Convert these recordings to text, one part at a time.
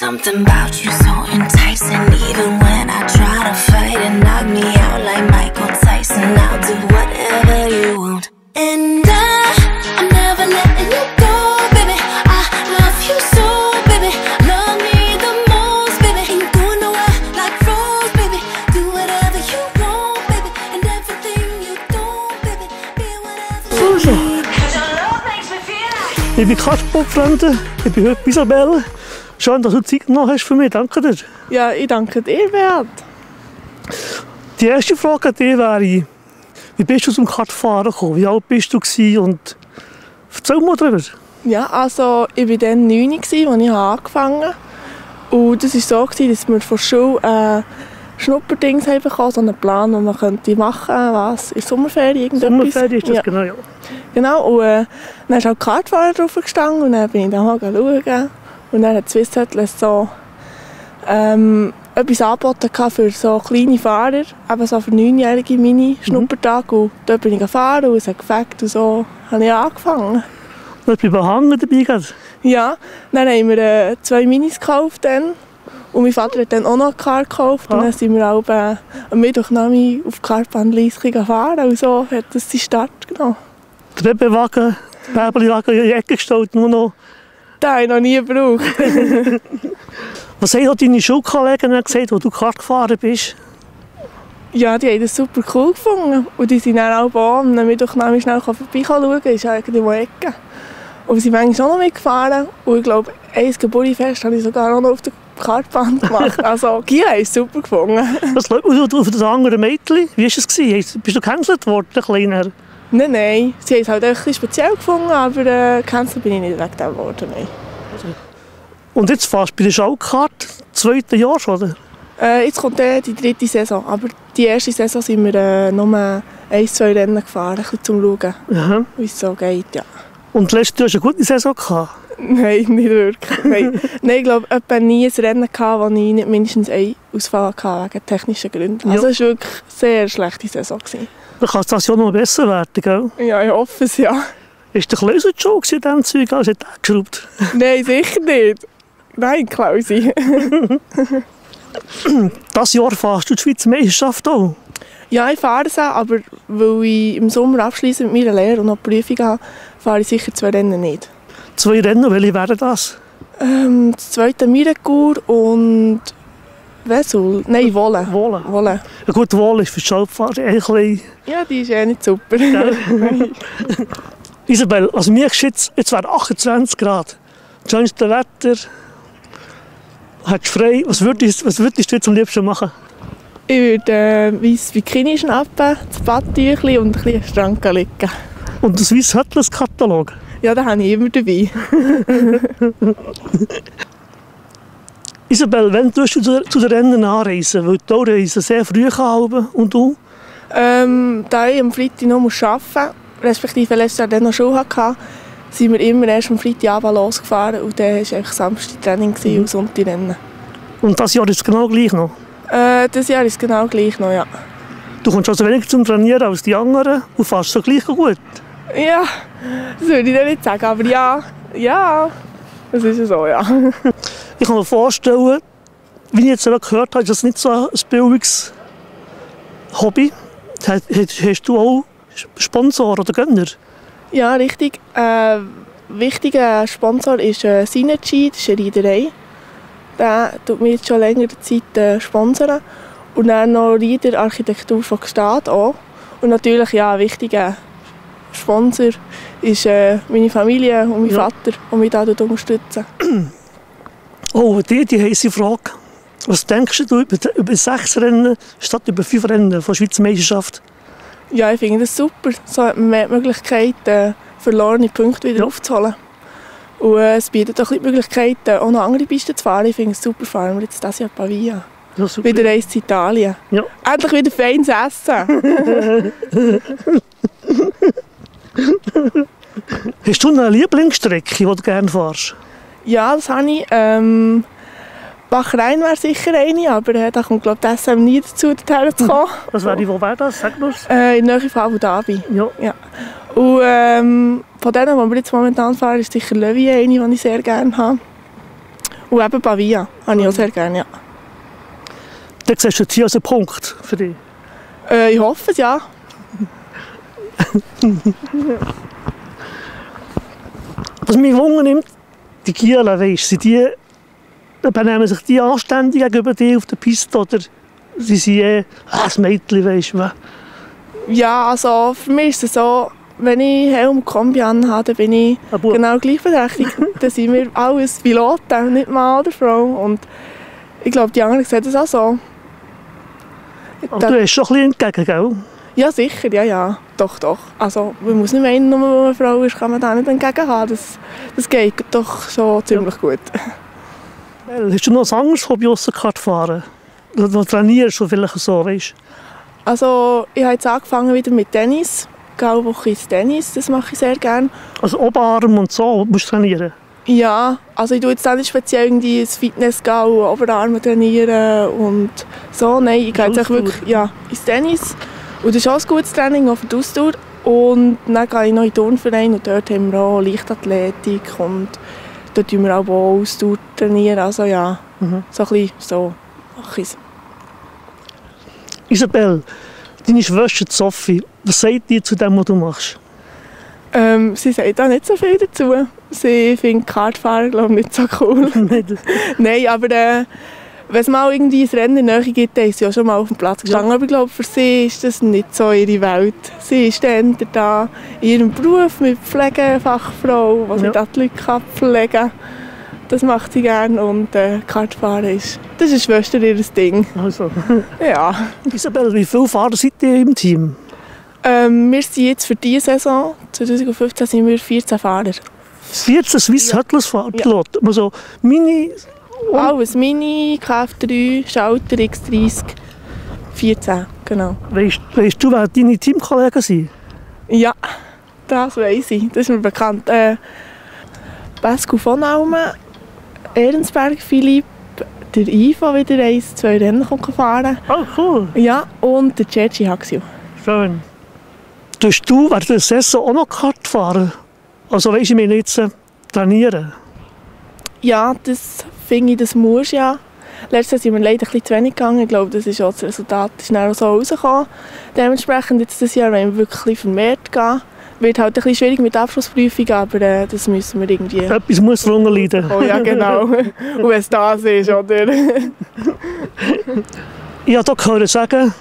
Something about you so enticing. Even when I feel like liebe Kasperl-Freunde, ich bin heute Isabelle. Schön, dass du Zeit genommen hast für mich. Danke dir. Ja, ich danke dir, Beat. Die erste Frage an dich wäre, wie bist du zum Kartfahren gekommen? Wie alt bist du gewesen? und erzähl mal darüber. Ja, also ich war dann 9, als ich angefangen habe. Und das war so, dass wir von der Schule äh, Schnupperdings haben bekommen, so einen Plan, den man könnte machen könnte, was, in Sommerferien irgendetwas. Sommerferien ist das ja. genau, ja. Genau, und äh, dann ist auch Kartfahrer drauf gestanden und dann bin ich da mal schauen. Und dann hat Swiss so ähm, etwas angeboten für so kleine Fahrer, eben so für 9-jährige Mini-Schnuppertag. Und dort bin ich gefahren und es hat gefällt und so habe ich angefangen. Und ich bin behangen dabei. gehabt. Ja, dann haben wir äh, zwei Minis gekauft dann. Und mein Vater hat dann auch noch eine Car gekauft. Und dann sind wir auch äh, am Mittwochnachmittag auf die Liesking gefahren. Und so hat das seinen Start genommen. Der Bärbeli-Wagen in die Ecke gestellt, nur noch. Den habe ich noch nie gebraucht. Was haben deine Schulkollegen gesagt, als du Kart gefahren bist? Ja, die haben das super cool gefunden. Und die sind dann auch am Mittwochnachmittag schnell vorbeischauen. Das ist ja irgendwo Ecke. Und wir sind manchmal auch noch mitgefahren. Und ich glaube, ein Geburtstagsfest habe ich sogar auch noch auf der Kartbahn gemacht. Also, Gia hat es super gefunden. Was läuft und auf das andere Mädchen? Wie war es? gewesen? Bist du gecancelt worden, ein kleiner? Nein, nein. Sie haben es halt ein bisschen speziell gefunden, aber äh, gecancelt bin ich nicht wegen dem geworden. Nein. Und jetzt fährst du bei der Schallkarte, zweite Jahr schon, oder? Äh, jetzt kommt äh, die dritte Saison. Aber die erste Saison sind wir äh, nur ein, zwei Rennen gefahren, ein bisschen zum Schauen, wie es so geht. Ja. Und letztes Jahr hast du eine gute Saison gehabt. Nein, nicht wirklich. Nein, Nein ich glaube, etwa nie ein Rennen gehabt, wo ich nicht mindestens einen Ausfall hatte, wegen technischen Gründen. Also Ja. es war wirklich eine sehr schlechte Saison. Gewesen. Dann kann das Jahr noch besser werden, gell? Ja, ich hoffe es, ja. Ist der Klauser schon in diesem Zeug, als er geschraubt? Nein, sicher nicht. Nein, Klausi. Das Jahr fährst du die Schweizer Meisterschaft auch. Ja, ich fahre es auch, aber weil ich im Sommer abschließe mit meiner Lehre und noch Prüfung habe, fahre ich sicher zwei Rennen nicht. Zwei Rennen, welche wären das? Ähm, das zweite Mirecour und Wesel. Nein, Wolle. Wolle. Wolle. Ja gut, Wolle ist für die Schallfahrer ein bisschen... Ja, die ist eh nicht super. Isabel, also mir geschätzt, jetzt wäre 28 Grad. Das schönste Wetter. Hast frei. Was würdest, was würdest du jetzt am liebsten machen? Ich würde äh, weiss Bikini schnappen, das Badtüchli und ein bisschen Strand liegen. Und das Swiss Atlas Katalog. Ja, den habe ich immer dabei. Isabel, wenn tust du zu, zu den Rennen anreisen? Weil die reisen sehr früh haben und du? Ähm, da ich am Freitag noch arbeiten muss, respektive letztes Jahr dann noch Schule hatte, sind wir immer erst am Freitagabend losgefahren und dann war einfach Samstag Training Mhm. und Sonntag Rennen. Und das Jahr ist es genau gleich noch. Äh, das Jahr ist es genau gleich noch, ja. Du kommst also weniger zum Trainieren als die anderen und fährst so gleich gut. Ja, das würde ich nicht sagen, aber ja, ja, das ist so, ja. Ich kann mir vorstellen, wie ich jetzt gehört habe, ist das nicht so ein billiges Hobby. Hast, du auch Sponsor oder Gönner? Ja, richtig. Äh, wichtiger Sponsor ist äh, Synergy, das ist eine Reederei. Der tut mir jetzt schon längere Zeit äh, sponsern. Und dann noch Rieder Architektur von Gstaad auch. Und natürlich, ja, ein wichtiger Sponsor ist äh, meine Familie und mein Ja. Vater, die mich da unterstützen. Oh, die, die heiße Frage. Was denkst du über, über sechs Rennen statt über fünf Rennen von Schweizer Meisterschaft? Ja, ich finde das super. So hat man mehr die Möglichkeit, äh, verlorene Punkte wieder aufzuholen. Und äh, es bietet auch die Möglichkeit, auch noch andere Pisten zu fahren. Ich finde es super, fahren wir jetzt das Jahr Pavia. Ja, super. Wieder eins zu Italien. Ja. Endlich wieder feines Essen. Hast du eine Lieblingsstrecke, die du gerne fährst? ja, das habe ich. Ähm, Bachrhein wäre sicher eine, aber äh, da kommt glaube ich die SM nie dazu, dorthin zu kommen. Das wäre, wo wäre das? Sag mir's. Äh, in der Nähe von Abu Dhabi. Ja. Und ähm, von denen, die wir jetzt momentan fahren, ist sicher Löwy eine, die ich sehr gerne habe. Und eben Pavia habe ich auch sehr gerne, ja. Dann siehst du jetzt hier einen Punkt für dich. Äh, ich hoffe es, ja. Was mich wundern nimmt, die Gielen, weißt, sind die, benehmen sich die anständig gegenüber dir auf der Piste oder sie sind eh, das Mädchen, weißt du. Ja, also für mich ist es so, wenn ich Helm und Kombi anhabe, dann bin ich Aber genau gleichberechtigt. dann sind wir alles Piloten, nicht Mann oder Frau. Und ich glaube, die anderen sehen das auch so. aber du hast schon ein bisschen entgegen, gell? Ja, sicher, ja, ja. Doch, doch. Also, man muss nicht meinen, nur weil man Frau ist, kann man da nicht entgegen haben. Das, das geht doch schon ziemlich gut. Well, Hast du noch ein anderes Hobby außer Kartfahren? Du, du trainierst du vielleicht so, weißt Also, ich habe jetzt angefangen wieder mit Tennis. Gehe eine Woche ins Tennis, das mache ich sehr gerne. Also Oberarm und so musst du trainieren. Ja, also ich tue jetzt auch nicht speziell irgendwie ins Fitness gehen und Oberarme trainieren und so. Nein, ich gehe jetzt Ausdauer. wirklich ja, ins Tennis. Und das ist auch ein gutes Training, auch für die Ausdauer. Und dann gehe ich noch in den Turnverein und dort haben wir auch Leichtathletik und dort tun wir auch Ausdauer trainieren. Also ja, Mhm. so ein bisschen so mache ich es. Isabel, deine Schwester Sophie, was sagt die zu dem, was du machst? Ähm, sie sagt da nicht so viel dazu. Sie findet Kartfahren glaube ich, nicht so cool. Nein, aber äh, wenn es mal irgendwie ein Rennen in Nähe gibt, dann ist sie auch schon mal auf dem Platz gestanden. Aber ich glaube, für sie ist das nicht so ihre Welt. Sie ist dann da in ihrem Beruf mit Pflegefachfrau, wo sie Ja. die Leute kann pflegen kann. Das macht sie gerne und äh, Kartfahren ist, das ist Schwester ihr Ding. Also, Ja. Isabel, wie viele Fahrer seid ihr im Team? Ähm, wir sind jetzt für diese Saison, 2015, sind wir 14 Fahrer. 14 Swiss Ja. Hurdles Fahrer, Pilot. Also Mini, Alles Mini, KF3, Schalter, X30, 14, genau. weißt, weißt du, wer deine Teamkollegen sind? Ja, das weiß ich. Das ist mir bekannt. Äh, Pascal von Almen, Ehrensberg Philipp, der Ivo wieder eins, zwei Rennen kommt fahren. Oh, cool. Ja, und der Cerci Haxio. Schön. Tust du während der Saison auch noch Kart fahren? Also weißt du, ich meine jetzt äh, trainieren. Ja, das finde ich, das muss ja. Letztes Jahr sind wir leider ein bisschen zu wenig gegangen. Ich glaube, das ist auch das Resultat ist dann auch so rausgekommen. Dementsprechend jetzt dieses Jahr wollen wir wirklich vermehrt gehen. Wird halt ein bisschen schwierig mit Abschlussprüfung, aber äh, das müssen wir irgendwie... Etwas muss darunter leiden. Oh ja, genau. Und wenn es das ist, oder? Ich habe hier gehört sagen,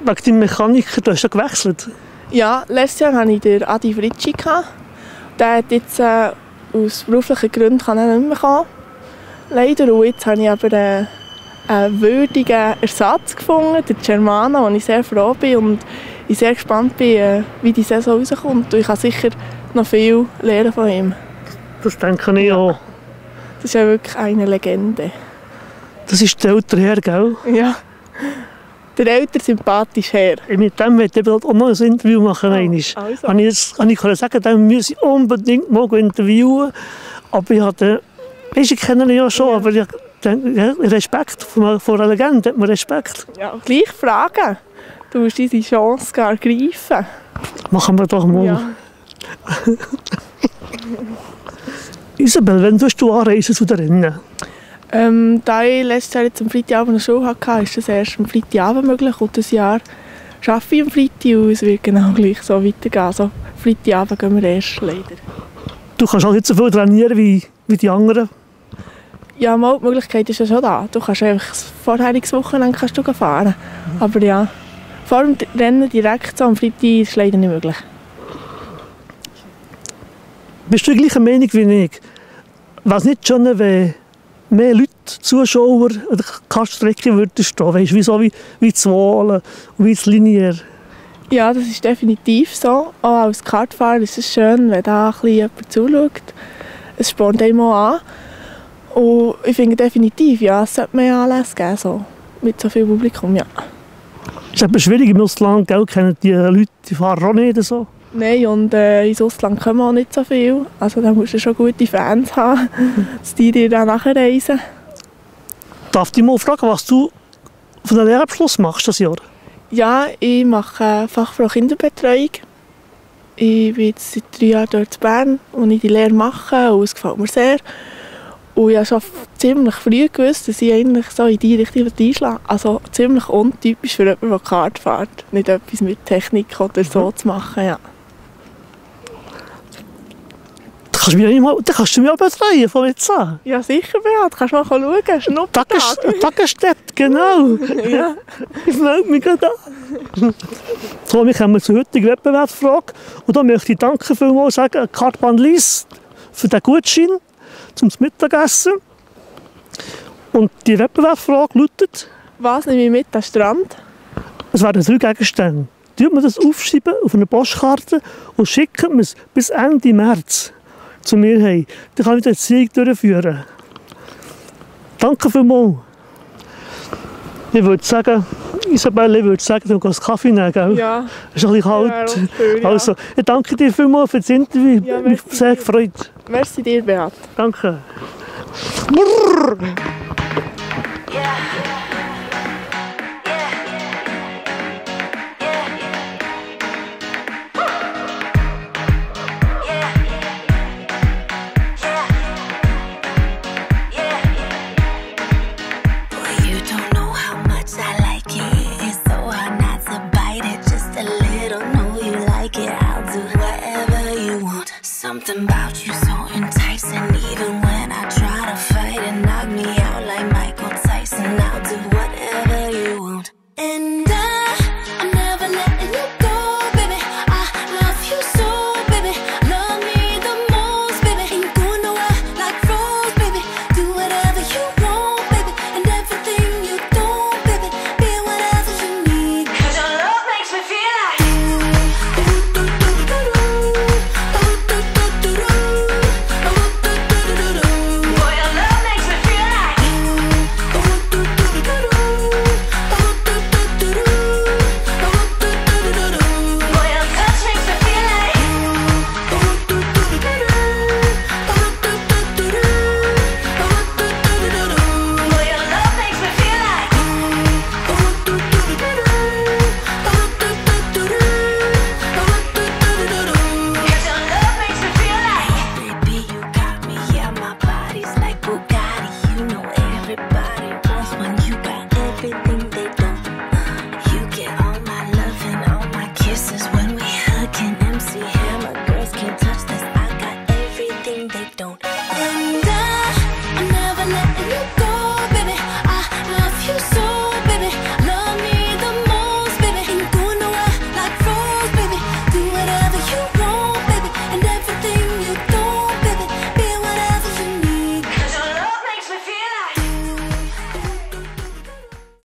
wegen deinem Mechaniker, du hast ja gewechselt. Ja, letztes Jahr hatte ich den Adi Fritschi. Der hat jetzt äh, aus beruflichen Gründen kann er nicht mehr kommen. Leider. Und jetzt habe ich aber einen würdigen Ersatz gefunden, den Germano, wo ich sehr froh bin und ich sehr gespannt bin, äh, wie die Saison rauskommt. Und ich kann sicher noch viel lernen von ihm. Das denke ich auch. Das ist ja wirklich eine Legende. Das ist der ältere Herr, gell? Ja. Der ältere, sympathische Herr. Mit dem möchte ich auch noch ein Interview machen. einmal. also. Habe ich, jetzt, habe ich sagen, den muss ich unbedingt mal interviewen. Aber ich hatte, weißt, ich kenne ihn ja schon, aber ich denke, Respekt vor, vor einer Legende, hat man Respekt. Ja, gleich fragen. Du musst diese Chance gar ergreifen. Machen wir doch mal. Ja. Isabel, wenn tust du anreisen zu den Rennen? Ähm, da ich letztes Jahr jetzt am Freitagabend eine Schule hatte, ist das erst am Freitagabend möglich. Und das Jahr arbeite ich am Freitag und es wird genau gleich so weitergehen. Also Freitagabend gehen wir erst leider. Du kannst auch nicht so viel trainieren wie, wie die anderen. Ja, mal, die Möglichkeit ist ja schon da. Du kannst einfach das vorheriges Wochenende kannst du fahren. Aber ja, vor dem Rennen direkt so am Freitag ist leider nicht möglich. Bist du der gleichen Meinung wie ich? Wäre es nicht schon, wenn mehr Leute, Zuschauer an der Kaststrecke würden stehen, weißt, wie so wie, wie zu Wahlen und wie zu Linear. Ja, das ist definitiv so. Auch als Kartfahrer ist es schön, wenn da ein bisschen jemand zuschaut. Es spornt einem auch an. Und ich finde definitiv, ja, es sollte mehr Anlässe geben, so, mit so viel Publikum, ja. Es ist eben schwierig im Ausland, gell? kennen die Leute, die fahren auch nicht so. Nein, und äh, ins Ausland kommen auch nicht so viel. Also da musst du schon gute Fans haben, dass die dir dann nachreisen. Darf ich mal fragen, was du von den Lehrabschluss machst das Jahr? Ja, ich mache Fachfrau Kinderbetreuung. Ich bin jetzt seit drei Jahren dort in Bern, wo ich die Lehre mache und es gefällt mir sehr. Und ich habe schon ziemlich früh gewusst, dass ich eigentlich so in die Richtung einschlagen. Also ziemlich untypisch für jemanden, der Kart fährt. Nicht etwas mit Technik oder so zu machen, ja. Da kannst du mich, mal, da kannst du mich auch betreuen von jetzt an. Ja, sicher, Beat. Kannst du mal schauen. Schnuppertag. Tagesstätte, genau. Ja. Ich melde mich gerade an. So, wir kommen zur heutigen Wettbewerbsfrage. Und da möchte ich danke vielmals sagen, Kartbahn Lies, für den Gutschein zum Mittagessen. Und die Wettbewerbsfrage lautet, Was nehme ich mit an den Strand? es werden drei Gegenstände. Tut man das aufschreiben auf eine Postkarte und schicken wir es bis Ende März zu mir heim. Dann kann ich die Erziehung durchführen. Danke vielmals. Ich würde sagen, Isabelle, ich würde sagen, du gehst Kaffee nehmen, gell? Ja. Es ist ein bisschen kalt. Ja, schön, ja. Also, ich danke dir vielmals für das Interview. Ja, Ich mich sehr gefreut. Merci dir, Beat. Danke. Boy, know you like it, I'll do whatever you want. Something about you so enticing.